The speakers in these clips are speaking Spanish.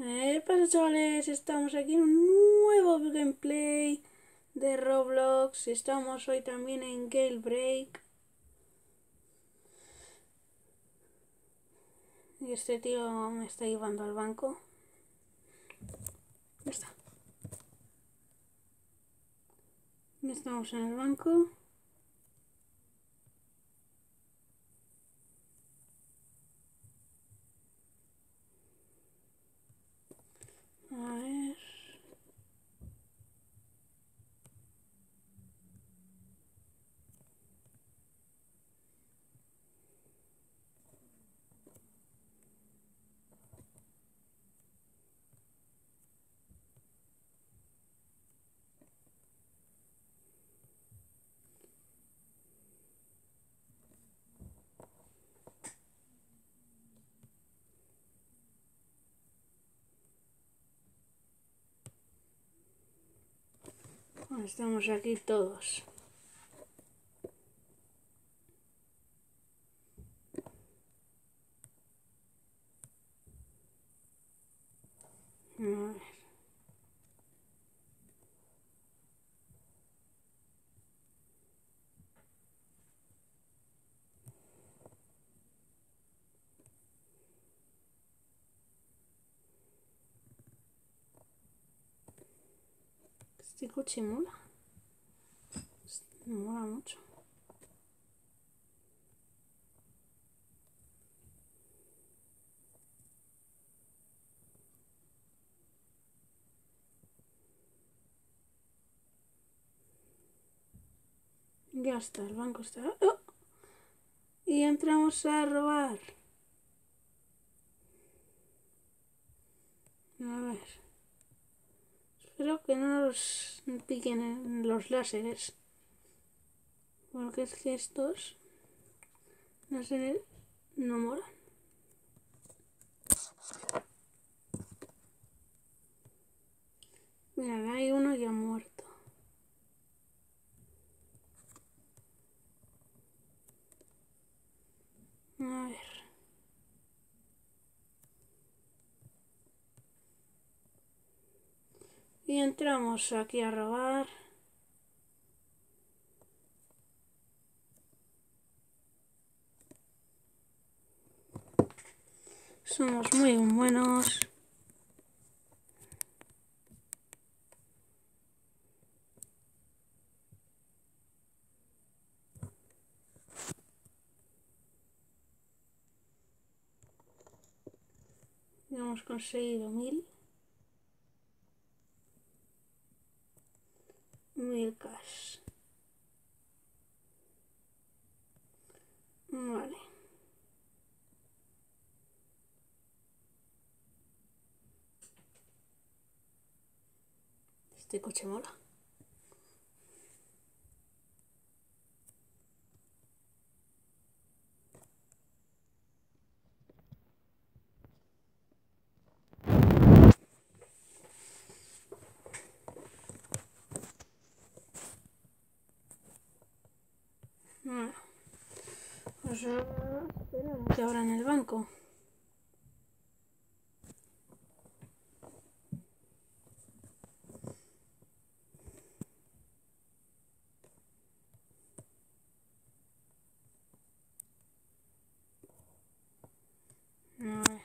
¿Qué pasa chavales? Estamos aquí en un nuevo gameplay de Roblox. Estamos hoy también en Gale Break. Y este tío me está llevando al banco. Ya está. Ya estamos en el banco. A ver. Bueno, estamos aquí todos. A ver. Este coche mola. Mola mucho. Ya está, el banco está. ¡Oh! Y entramos a robar. A ver. Espero que no nos piquen en los láseres. Porque es que estos láseres no molan. Mira, hay uno ya muerto. A ver. Y entramos aquí a robar. Somos muy buenos. Hemos conseguido mil. Cash. Vale. Este coche mola. Bueno, ahora esperamos que abran el banco. A ver.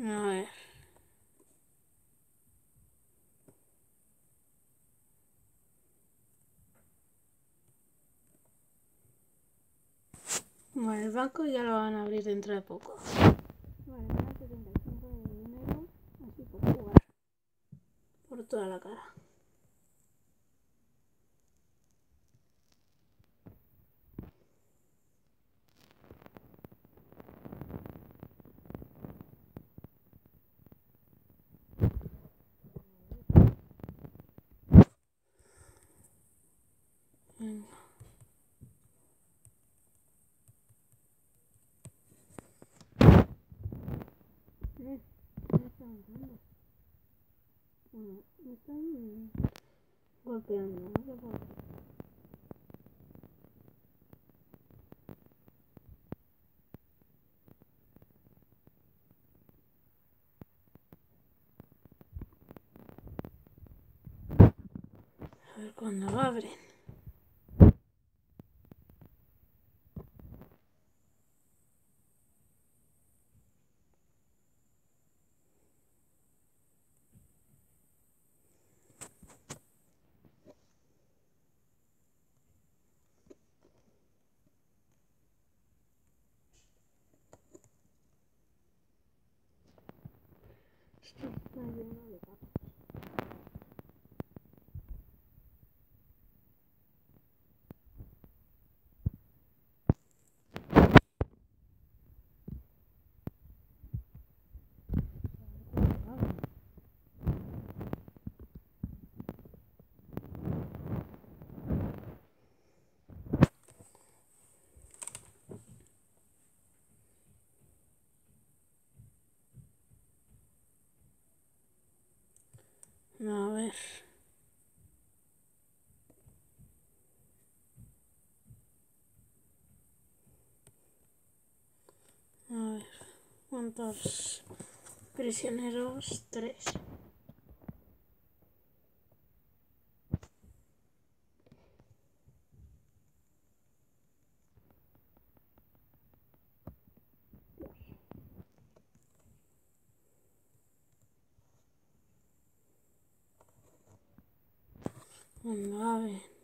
A ver. Bueno, el banco ya lo van a abrir dentro de poco. Vale, me da 75 de dinero, así por jugar. Por toda la cara. Venga. Eh, me están golpeando. A ver cuándo abren. Esto está lleno de papas. A A ver. ¿Cuántos prisioneros? Tres. Abren. Dios.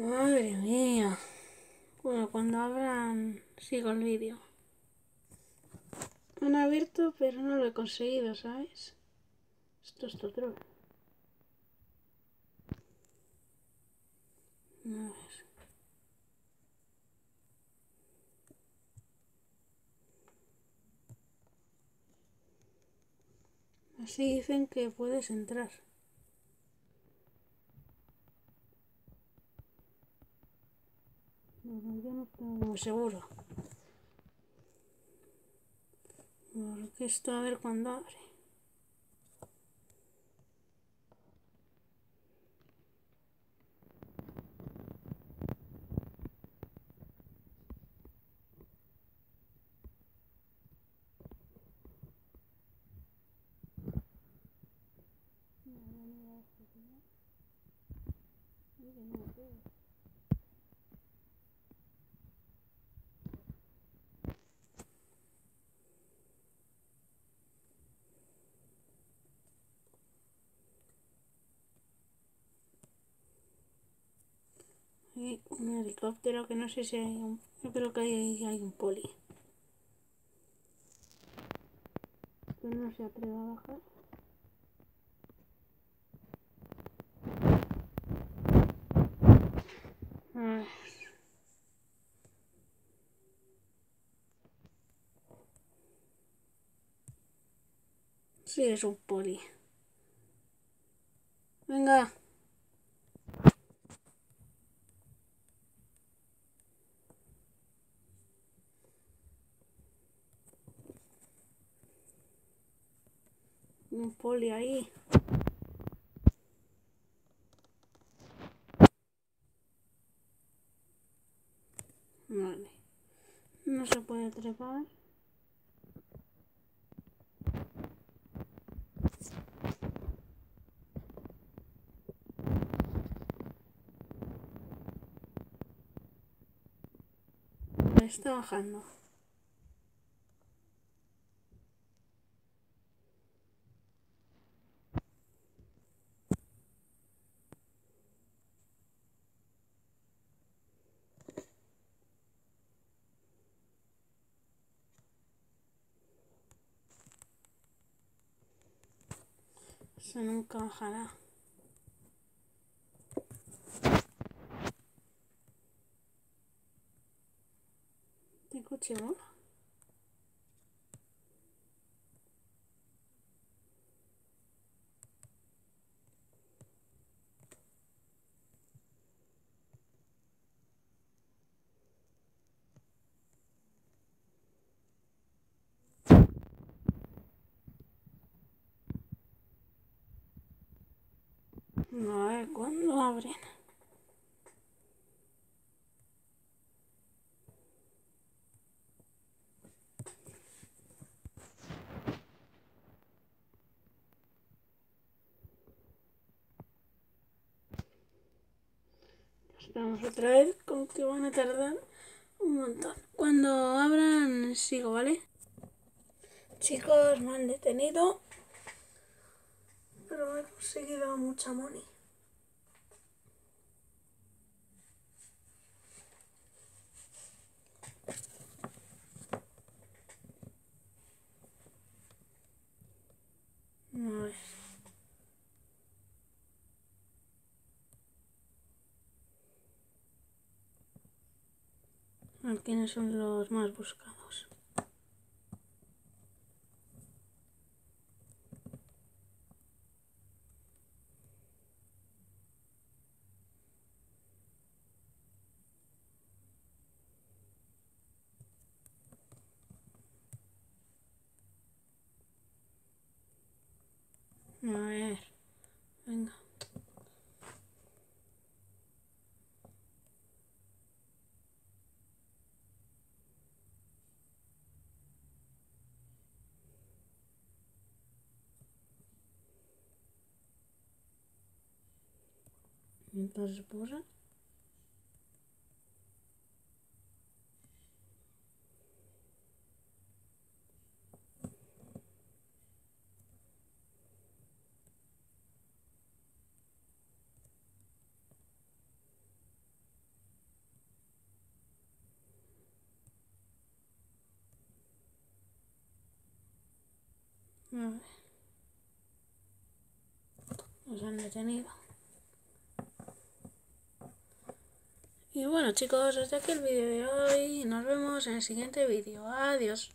Madre mía. Bueno, cuando abran sigo el vídeo. Han abierto, pero no lo he conseguido, ¿sabes? Esto es otro. A ver. Así dicen que puedes entrar. Muy seguro. Porque esto a ver cuándo abre. Hay un helicóptero que no sé si hay un... Yo creo que ahí hay un poli. Pero no se atreve a bajar. A ver. Sí, es un poli. Venga. Un poli ahí. Vale. No se puede trepar. Está bajando. Eso nunca bajará. ¿Te escuché vos? Mola. A ver, ¿cuándo abren? Esperamos otra vez, con que van a tardar un montón. Cuando abran, sigo, ¿vale? Chicos, me han detenido. He conseguido mucha money. A ver quiénes son los más buscados. A ver, venga. Entonces borra. Nos han detenido. Y bueno chicos, hasta aquí el vídeo de hoy. Nos vemos en el siguiente vídeo. Adiós.